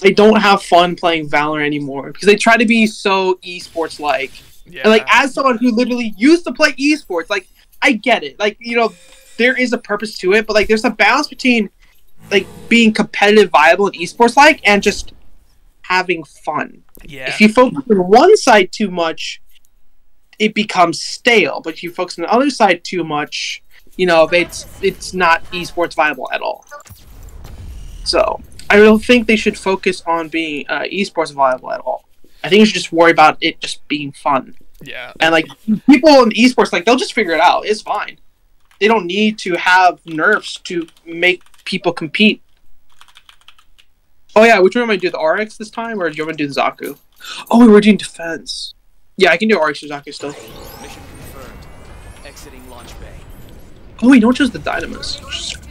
they don't have fun playing Valorant anymore because they try to be so esports like. Yeah. And like as someone who literally used to play esports, like I get it. Like you know, there is a purpose to it, but like there's a balance between like being competitive, viable in esports like, and just having fun. yeah. If you focus on one side too much, it becomes stale. But if you focus on the other side too much, you know, it's it's not esports viable at all. So I don't think they should focus on being uh, esports viable at all. I think you should just worry about it just being fun. yeah. And like people in esports, like they'll just figure it out. It's fine. They don't need to have nerfs to make people compete. Oh yeah, which one am I do? The RX this time, or do you want to do the Zaku? Oh, we were doing defense. Yeah, I can do RX or Zaku still. Mission confirmed. Exiting launch bay. Oh wait, don't choose the Dynames.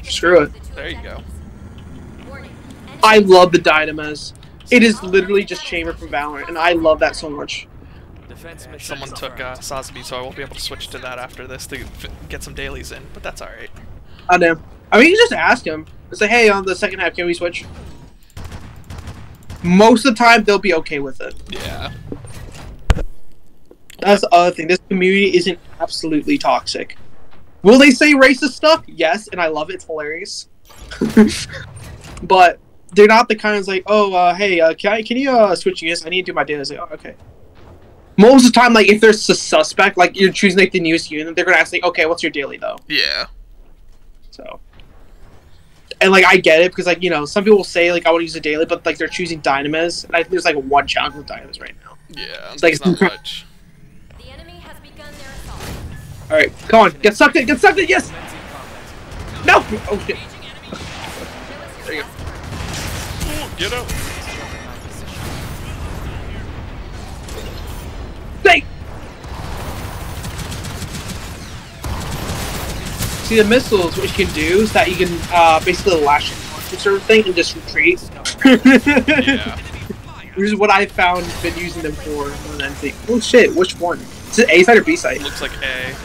Screw it. There you go. I love the Dynames. It is literally just Chamber from Valorant, and I love that so much. Someone took uh, Sazabi, so I won't be able to switch to that after this to get some dailies in, but that's alright. I know. I mean, you just ask him. Say, hey, on the second half, can we switch? Most of the time, they'll be okay with it. Yeah. That's the other thing. This community isn't absolutely toxic. Will they say racist stuff? Yes, and I love it. It's hilarious. but they're not the kind of like, oh, uh, hey, uh, can I, can you uh, switch units? I need to do my data. It's like, oh, okay. Most of the time, like if there's a suspect, like you're choosing like the newest unit, they're gonna ask like, okay, what's your daily though? Yeah. So, and like I get it because like you know some people say like I want to use a daily, but like they're choosing Dynames, and I think there's like one challenge with Dynames right now. Yeah. It's It's like- not much. The enemy has begun their assault. All right, come on, get sucked in, get sucked in, yes. No. Oh shit. There you go. Get up! Stay. See the missiles, what you can do is that you can uh, basically lash into sort of thing and just retreat. Yeah. Which is what I've found been using them for more than anything. Oh shit, which one? Is it A side or B side? Looks like A.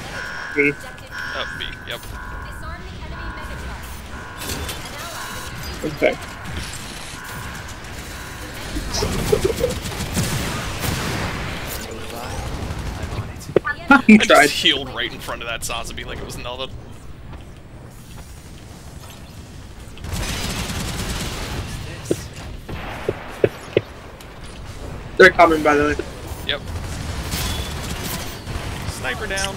B. Oh, B. Yep. Disarm the enemy megatron. An ally. Okay. I'm on it. The enemy you I tried. healed right in front of that Sazabi like it was nothing. They're coming, by the way. Yep. Sniper down.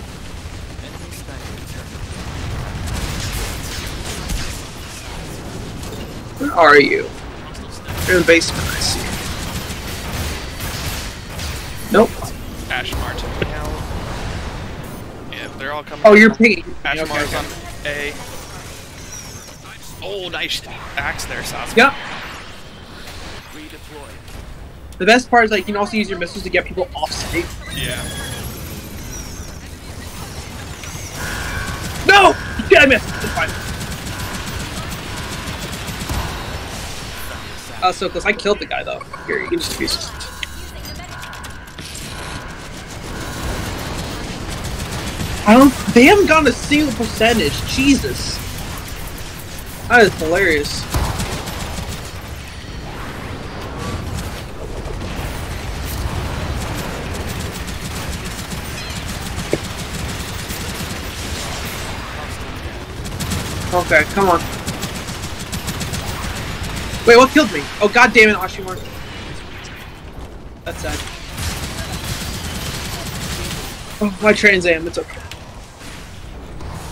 Enemy sniper determined. Where are you? You're in the basement. I see. Ash Martin. Yeah, they're all coming. Oh, you're pinging. Ash Okay, okay. on A. Oh, nice axe there, Sazabi. Yep. Redeploy. The best part is like you can also use your missiles to get people off site. Yeah. No! Shit, I missed. It's fine. I was so close. I killed the guy though. Here, you can just use I don't. They haven't gotten a single percentage. Jesus. That is hilarious. Okay, come on. Wait, what killed me? Oh god damn it, Asshimar. That's sad. Oh, my Trans Am, it's okay.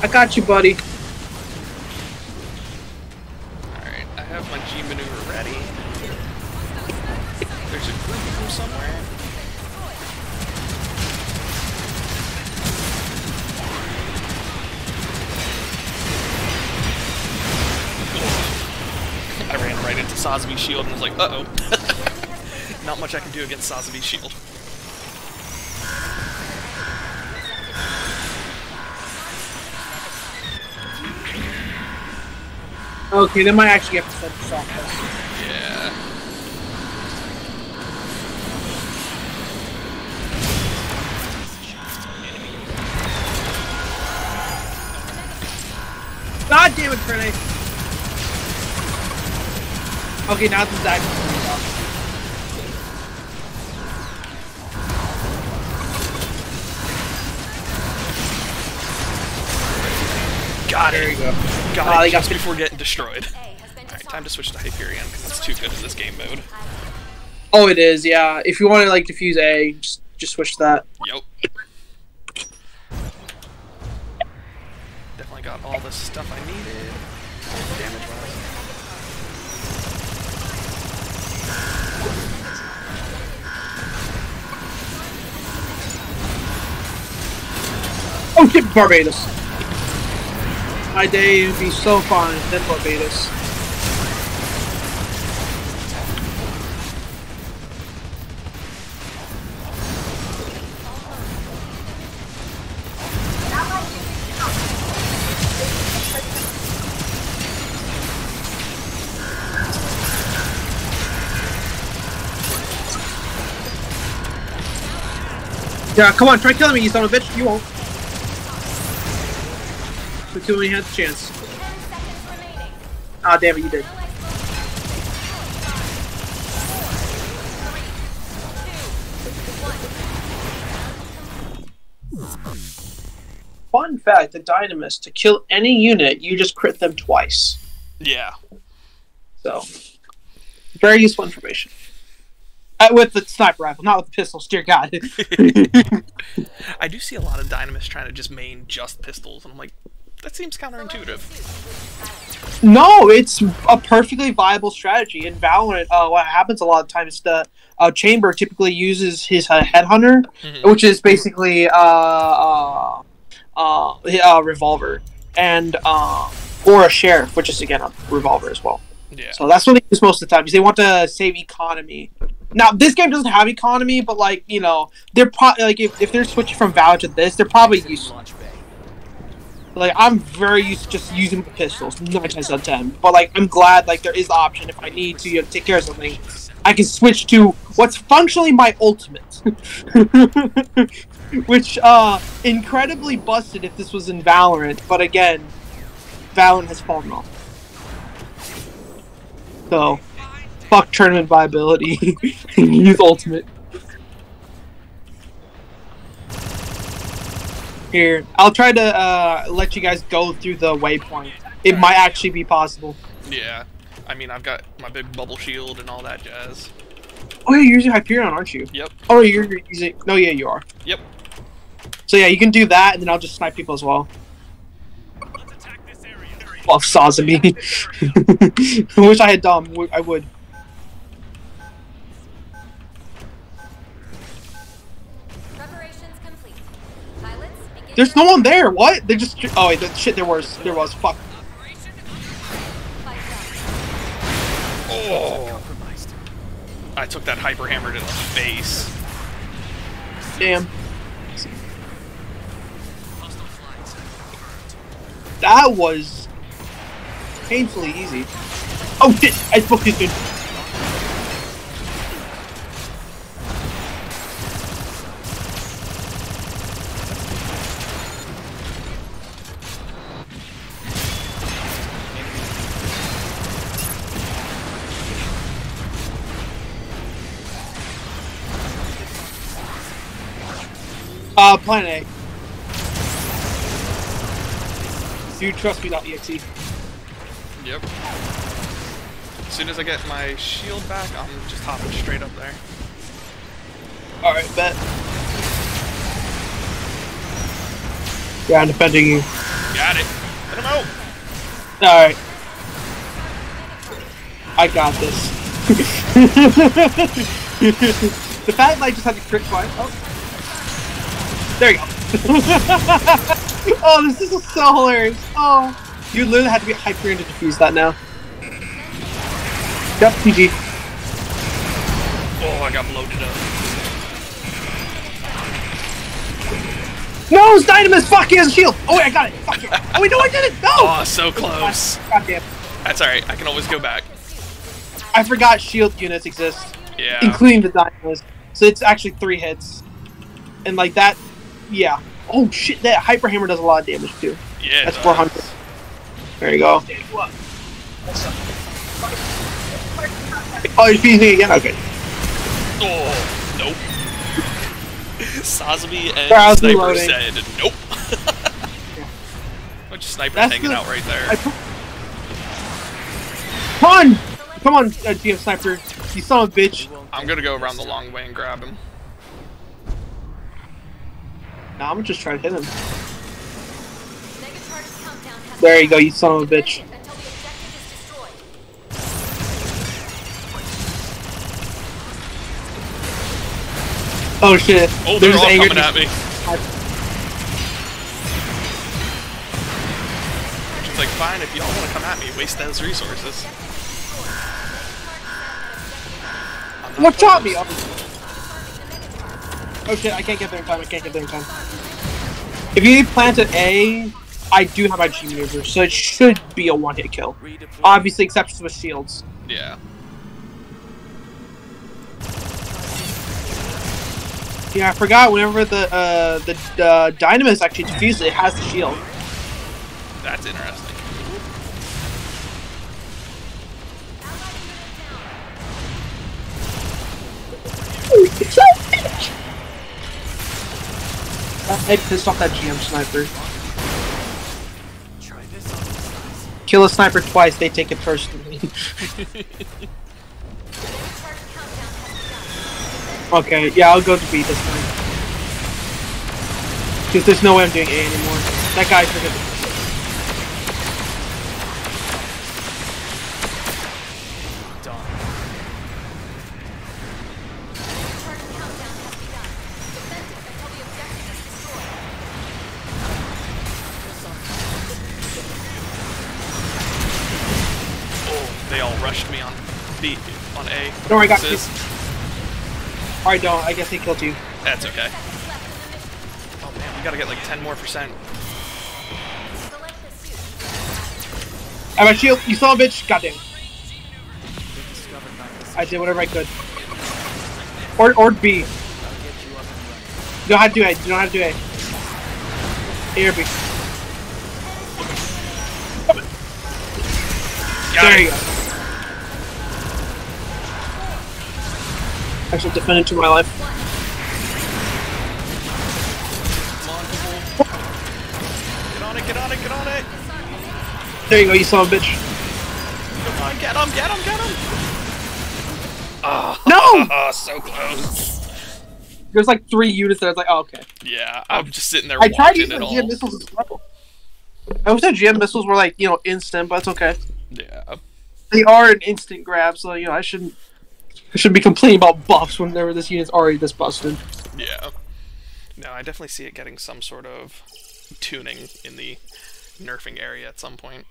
I got you, buddy. Alright, I have my G maneuver ready. There's a group them somewhere. I ran right into Sazabi's shield and was like, uh oh. Not much I can do against Sazabi's shield. Okay, they might actually have to set this off. Yeah. God damn it, Trine! Okay, now is actually. Got There you go. Got Ah, it they got before getting destroyed. A has been Alright, time to switch to Hyperion because it's too good in this game mode. Oh, it is. Yeah. If you want to like defuse A, just just switch to that. Yep. Definitely got all the stuff I needed. Damage wise. Oh shit, Barbatos. My day would be so fun then Barbatos. Yeah, come on, try killing me, you son of a bitch. You won't. But you only had the chance. Ten seconds. Ah, damn it, you did. Fun fact, the Dynames, to kill any unit, you just crit them twice. Yeah. So, very useful information. Uh, with the sniper rifle, not with the pistols, dear God. I do see a lot of Dynames trying to just main just pistols, and I'm like, that seems counterintuitive. No, it's a perfectly viable strategy. In Valorant, uh, what happens a lot of times, the uh, Chamber typically uses his uh, Headhunter, Mhm. which is basically uh, uh, uh, a revolver, and uh, or a Sheriff, which is again a revolver as well. Yeah. So that's what they use most of the time because they want to save economy. Now, this game doesn't have economy, but like you know, they're pro- like if, if they're switching from Valorant to this, they're probably bay. Like I'm very used to just using pistols nine times out of ten. But like I'm glad like there is the option if I need to you know, take care of something, I can switch to what's functionally my ultimate, which uh incredibly busted if this was in Valorant. But again, Valorant has fallen off. So fuck tournament viability. Use ultimate. Here, I'll try to uh, let you guys go through the waypoint. It might actually be possible. Yeah. I mean, I've got my big bubble shield and all that jazz. Oh, yeah, you're using Hyperion, aren't you? Yep. Oh, you're, you're using. No, yeah, you are. Yep. So yeah, you can do that, and then I'll just snipe people as well. Well, Sazabi. I wish I had Dom. I would. There's no one there. What? They just. Oh wait, the, shit. There was. There was. Fuck. Oh. I took that hyper hammer to the face. Damn. That was painfully easy. Oh shit! I spoke too soon. Planet A. Dude, trust me, not EXE. Yep. As soon as I get my shield back, I'm just hopping straight up there. Alright, bet. Yeah, I'm defending you. Got it. Let him out. Alright. I got this. the fact that I just had to crit twice. Oh. There you go. oh, this is so hilarious. Oh. You literally had to be Hyperion to defuse that now. Yep, PG. Oh, I got bloated up. No, it's Dynames! Fuck, he has a shield! Oh wait, I got it! Fuck it! Oh wait, no, I didn't! No! Oh, so close. God damn. That's alright. I can always go back. I forgot shield units exist. Yeah. including the Dynames. So it's actually three hits. And like that, yeah. Oh shit, that Hyper Hammer does a lot of damage too. Yeah. That's 400. There you go. Oh, fusing me again? Okay. Oh, nope. Sazabi and Sorry, Sniper said nope. bunch of snipers That's hanging the- out right there. Come on! Come on, uh, GM Sniper. You son of a bitch. I'm gonna go around the long way and grab him. Nah, I'm gonna just try to hit him. Megatron's countdown has There you go, you son of a bitch. Defend it Until the objective is destroyed. Oh shit. Oh, they're There's all anger coming at me. It's like, fine, if y'all want to come at me, waste those resources. I'm What shot me? Oh. shit, I can't get there in time, I can't get there in time. If you plant an A, I do have my G maneuver, so it should be a one hit kill. Obviously, exceptions with shields. Yeah. Yeah, I forgot. Whenever the uh, the uh, Dynames actually defuses, it has the shield. That's interesting. I pissed off that GM sniper. Try this on this size. Kill a sniper twice, they take it personally. okay, yeah, I'll go to B this time. Because there's no way I'm doing A anymore. That guy's freaking. Done. Rushed me on B, on A. Don't worry, I got Assist. Alright, don't. I guess they killed you. That's okay. Oh man, we gotta get like 10 more percent. I have my shield. You saw a bitch? Goddamn. We discovered my position. I did whatever I could. Or, or B. You don't get you up and running. know how to do A. You don't have to do A. A or B. There it. you go. I shall defend it to my life. Come on, people. Get on it, get on it, get on it. There you go, you saw a bitch. Come on, get him, get him, get him. Oh, No! Ah, so close. There's like three units there. I was like, oh, okay. Yeah, I'm just sitting there I tried to use it. GM missiles as well. I wish that GM missiles were like, you know, instant, but it's okay. Yeah. They are an instant grab, so, you know, I shouldn't. I shouldn't be complaining about buffs whenever this unit's already this busted. Yeah. No, I definitely see it getting some sort of tuning in the nerfing area at some point.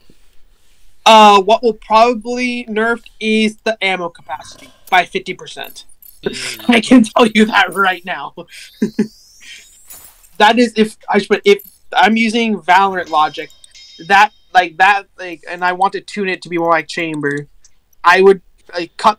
Uh, what will probably nerf is the ammo capacity by 50%. I can tell you that right now. that is if I should, if I'm using Valorant logic, that like that like, and I want to tune it to be more like Chamber, I would like cut